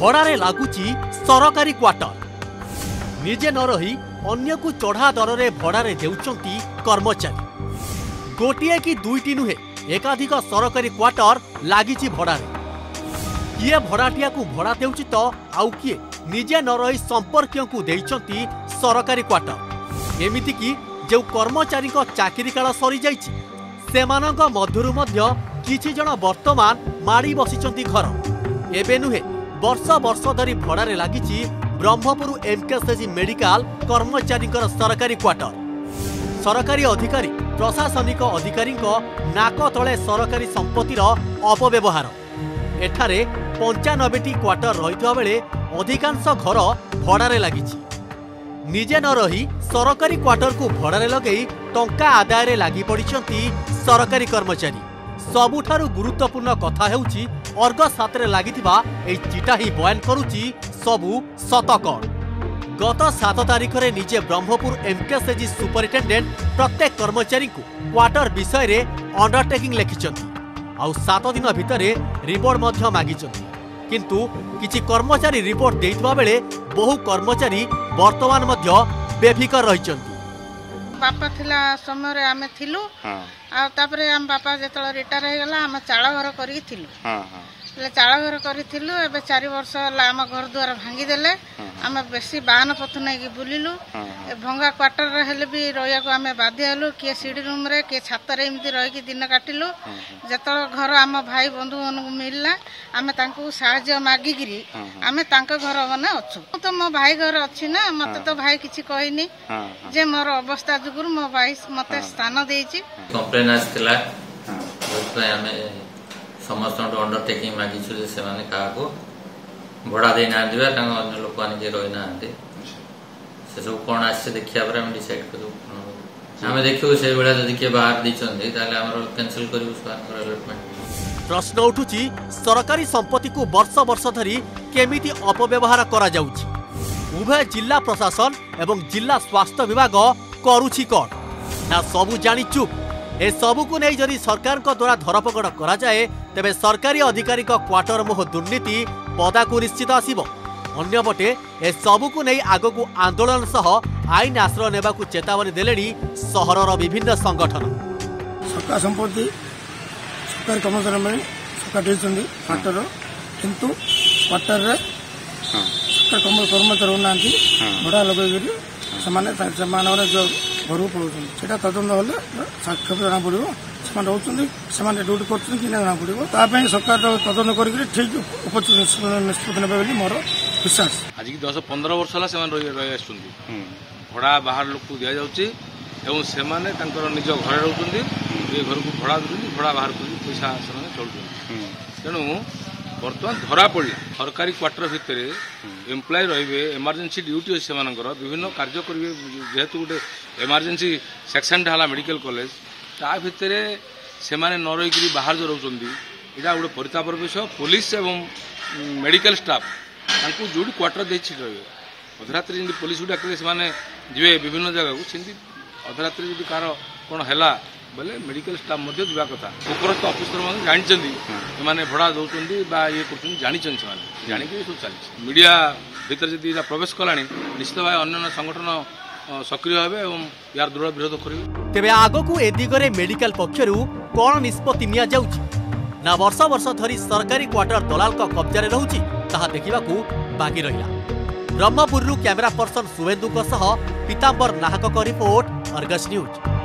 ଭଡ଼ାରେ ଲାଗୁଛି ସରକାରୀ କ୍ୱାର୍ଟର ନିଜେ ନ ରହି ଅନ୍ୟକୁ ଚଢ଼ା ଦରରେ ଭଡ଼ାରେ ଦେଉଛନ୍ତି କର୍ମଚାରୀ ଗୋଟିଏ କି ଦୁଇଟି ନୁହେଁ ଏକାଧିକ ସରକାରୀ କ୍ୱାର୍ଟର ଲାଗିଛି ଭଡ଼ାରେ କିଏ ଭଡ଼ାଟିଆକୁ ଭଡ଼ା ଦେଉଛି ତ ଆଉ କିଏ ନିଜେ ନ ରହି ସମ୍ପର୍କୀୟଙ୍କୁ ଦେଇଛନ୍ତି ସରକାରୀ କ୍ୱାର୍ଟର ଏମିତିକି ଯେଉଁ କର୍ମଚାରୀଙ୍କ ଚାକିରି କାଳ ସରିଯାଇଛି ସେମାନଙ୍କ ମଧ୍ୟରୁ ମଧ୍ୟ କିଛି ଜଣ ବର୍ତ୍ତମାନ ମାଡ଼ି ବସିଛନ୍ତି ଘର ଏବେ ନୁହେଁ ବର୍ଷ ବର୍ଷ ଧରି ଭଡ଼ାରେ ଲାଗିଛି ବ୍ରହ୍ମପୁର ଏମ୍କେସିଜି ମେଡିକାଲ କର୍ମଚାରୀଙ୍କର ସରକାରୀ କ୍ୱାର୍ଟର ସରକାରୀ ଅଧିକାରୀ ପ୍ରଶାସନିକ ଅଧିକାରୀଙ୍କ ନାକ ତଳେ ସରକାରୀ ସମ୍ପତ୍ତିର ଅପବ୍ୟବହାର ଏଠାରେ ପଞ୍ଚାନବେଟି କ୍ୱାର୍ଟର ରହିଥିବା ବେଳେ ଅଧିକାଂଶ ଘର ଭଡ଼ାରେ ଲାଗିଛି ନିଜେ ନ ରହି ସରକାରୀ କ୍ୱାର୍ଟରକୁ ଭଡ଼ାରେ ଲଗେଇ ଟଙ୍କା ଆଦାୟରେ ଲାଗିପଡ଼ିଛନ୍ତି ସରକାରୀ କର୍ମଚାରୀ ସବୁଠାରୁ ଗୁରୁତ୍ୱପୂର୍ଣ୍ଣ କଥା ହେଉଛି ଅର୍ଗସ୍ ହାତରେ ଲାଗିଥିବା ଏହି ଚିଠା ହିଁ ବୟାନ କରୁଛି ସବୁ ସତ କ'ଣ ଗତ ସାତ ତାରିଖରେ ନିଜେ ବ୍ରହ୍ମପୁର ଏମ୍କେଏସ୍ଏଜି ସୁପରିଟେଣ୍ଡେଣ୍ଟ ପ୍ରତ୍ୟେକ କର୍ମଚାରୀଙ୍କୁ କ୍ୱାର୍ଟର ବିଷୟରେ ଅଣ୍ଡରଟେକିଂ ଲେଖିଛନ୍ତି ଆଉ ସାତ ଦିନ ଭିତରେ ରିପୋର୍ଟ ମଧ୍ୟ ମାଗିଛନ୍ତି କିନ୍ତୁ କିଛି କର୍ମଚାରୀ ରିପୋର୍ଟ ଦେଇଥିବା ବେଳେ ବହୁ କର୍ମଚାରୀ ବର୍ତ୍ତମାନ ମଧ୍ୟ ବେଫିକର ରହିଛନ୍ତି ବାପା ଥିଲା ସମୟରେ ଆମେ ଥିଲୁ ଆଉ ତାପରେ ଆମ ବାପା ଯେତେବେଳେ ରିଟାୟାର ହେଇଗଲା ଆମେ ଚାଳ ଘର କରିକି ଥିଲୁ ହେଲେ ଚାଳ ଘର କରିଥିଲୁ ଏବେ ଚାରି ବର୍ଷ ହେଲା ଆମ ଘର ଦ୍ୱାର ଭାଙ୍ଗିଦେଲେ ଆମେ ବେଶୀ ବାହାନ ପଥ ନେଇକି ବୁଲିଲୁ ଭଙ୍ଗା କ୍ୱାର୍ଟରରେ ହେଲେ ବି ରହିବାକୁ ଆମେ ବାଧ୍ୟ ହେଲୁ କିଏ ସିଡ଼ି ରୁମ୍ରେ କିଏ ଛାତରେ ଏମିତି ରହିକି ଦିନ କାଟିଲୁ ଯେତେବେଳେ ଘର ଆମ ଭାଇ ବନ୍ଧୁମାନଙ୍କୁ ମିଳିଲା ଆମେ ତାଙ୍କୁ ସାହାଯ୍ୟ ମାଗିକିରି ଆମେ ତାଙ୍କ ଘର ମାନେ ଅଛୁ ମୁଁ ତ ମୋ ଭାଇ ଘର ଅଛି ନା ମତେ ତ ଭାଇ କିଛି କହିନି ଯେ ମୋର ଅବସ୍ଥା ଯୋଗୁରୁ ମୋ ଭାଇ ମତେ ସ୍ଥାନ ଦେଇଛି କମ୍ପ୍ଲେନ୍ ଆସିଥିଲା ଆମେ ସମସ୍ତଙ୍କଠୁ ଅଣ୍ଡରଟେକିଂ ମାଗିଛୁ ଯେ ସେମାନେ କାହାକୁ ଭଡ଼ା ଦେଇନାହାନ୍ତି ବା ତାଙ୍କ ଅନ୍ୟ ଲୋକମାନେ ଯିଏ ରହିନାହାନ୍ତି ସେସବୁ କ'ଣ ଆସିଛି ଦେଖିବା ପରେ ଆମେ ଡିସାଇଡ୍ କରିବୁ କ'ଣ ଆମେ ଦେଖିବୁ ସେଇଭଳିଆ ଯଦି କିଏ ବାହାର ଦେଇଛନ୍ତି ତାହେଲେ ଆମର କ୍ୟାନସେଲ୍ କରିବୁ ସେମାନଙ୍କର ଆଲଟମେଣ୍ଟ ପ୍ରଶ୍ନ ଉଠୁଛି ସରକାରୀ ସମ୍ପତ୍ତିକୁ ବର୍ଷ ବର୍ଷ ଧରି କେମିତି ଅପବ୍ୟବହାର କରାଯାଉଛି ଉଭୟ ଜିଲ୍ଲା ପ୍ରଶାସନ ଏବଂ ଜିଲ୍ଲା ସ୍ୱାସ୍ଥ୍ୟ ବିଭାଗ କରୁଛି କ'ଣ ନା ସବୁ ଜାଣି ଚୁପ୍ ଏସବୁକୁ ନେଇ ଯଦି ସରକାରଙ୍କ ଦ୍ୱାରା ଧରପଗଡ଼ କରାଯାଏ ତେବେ ସରକାରୀ ଅଧିକାରୀଙ୍କ କ୍ୱାର୍ଟର ମୁହଁ ଦୁର୍ନୀତି ପଦାକୁ ନିଶ୍ଚିତ ଆସିବ ଅନ୍ୟପଟେ ଏସବୁକୁ ନେଇ ଆଗକୁ ଆନ୍ଦୋଳନ ସହ ଆଇନ ଆଶ୍ରୟ ନେବାକୁ ଚେତାବନୀ ଦେଲେଣି ସହରର ବିଭିନ୍ନ ସଂଗଠନ ସରକାର ସମ୍ପତ୍ତି ସରକାରୀ କର୍ମଚାରୀ ସରକାର ଦେଇଛନ୍ତି କ୍ୱାର୍ଟର କିନ୍ତୁ କ୍ୱାର୍ଟରରେ ସରକାର କର୍ମଚାରୀ ହେଉନାହାନ୍ତି ଭଡ଼ା ଲଗେଇକରି ସେମାନେ ସେମାନଙ୍କର ଯେଉଁ ଘରକୁ ପଳାଉଛନ୍ତି ସେଇଟା ତଦନ୍ତ ହେଲେ ସାକ୍ଷପ ଜଣାପଡ଼ିବ ସେମାନେ ରହୁଛନ୍ତି ସେମାନେ ଡ୍ୟୁଟି କରୁଛନ୍ତି କି ନା ଜଣାପଡ଼ିବ ତା ପାଇଁ ସରକାର ତଦନ୍ତ କରିକି ଠିକ୍ ନିଷ୍ପତ୍ତି ନେବେ ବୋଲି ମୋର ବିଶ୍ୱାସ ଆଜିକି ଦଶ ପନ୍ଦର ବର୍ଷ ହେଲା ସେମାନେ ରହି ଆସୁଛନ୍ତି ଭଡ଼ା ବାହାର ଲୋକକୁ ଦିଆଯାଉଛି ଏବଂ ସେମାନେ ତାଙ୍କର ନିଜ ଘରେ ରହୁଛନ୍ତି ଘରକୁ ଭଡ଼ା ଦେଉଛନ୍ତି ଭଡ଼ା ବାହାର କରୁଛନ୍ତି ପଇସା ସେମାନେ ଚଳୁଛନ୍ତି ତେଣୁ বর্তমান ধরা পড়লা সরকারি কোয়ার্টার ভিতরে এমপ্লয় রহবে এমার্জেন্সি ডিউটি আছে সেমানকর বিভিন্ন কার্য করবে যেহেতু গোটে এমার্জেন্সি সেকশনটা হল মেডিকেল কলেজ তা ভিতরে সেমানে ন রহিকি বাহার যে রহুচন্তি এটা গোটে পরিতাপর বিষয় পুলিশ এবং মেডিকাল স্টাফ ତାଙ୍କୁ যেটি কোয়ার্টার দিয়েছি ରହିବେ অধরাত্রি ଯେମିତି পুলিশ ଡାକିଲେ ସେମାନେ যাবে বিভিন্ন ଜାଗାକୁ ସେମିତି অধরাত্রি যদি କାହାର କ'ଣ ହେଲା ବୋଲେ ମେଡିକାଲ ଷ୍ଟାଫ୍ ମଧ୍ୟ ଯିବା କଥା ଉପରସ୍ଥ ଅଫିସରମାନେ ଜାଣିଛନ୍ତି ସେମାନେ ଭଡ଼ା ଦେଉଛନ୍ତି ବା ଇଏ କରୁଛନ୍ତି ଜାଣିଛନ୍ତି ସେମାନେ ଜାଣିକି ସବୁ ଚାଲିଛି ମିଡ଼ିଆ ଭିତରେ ଯଦି ଏଇଟା ପ୍ରବେଶ କଲାଣି ନିଶ୍ଚିତ ଭାବେ ଅନ୍ୟାନ୍ୟ ସଂଗଠନ ସକ୍ରିୟ ହେବେ ଏବଂ ଏହାର ଦୃଢ଼ ବିରୋଧ କରିବେ ତେବେ ଆଗକୁ ଏ ଦିଗରେ ମେଡିକାଲ ପକ୍ଷରୁ କ'ଣ ନିଷ୍ପତ୍ତି ନିଆଯାଉଛି ନା ବର୍ଷ ବର୍ଷ ଧରି ସରକାରୀ କ୍ୱାର୍ଟର ଦଲାଲଙ୍କ କବ୍ଜାରେ ରହୁଛି ତାହା ଦେଖିବାକୁ ବାକି ରହିଲା ବ୍ରହ୍ମପୁରରୁ କ୍ୟାମେରା ପର୍ସନ ଶୁଭେନ୍ଦୁଙ୍କ ସହ ପିତାମ୍ବର ନାହକଙ୍କ ରିପୋର୍ଟ ଅର୍ଗସ୍ ନ୍ୟୁଜ୍